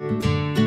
Música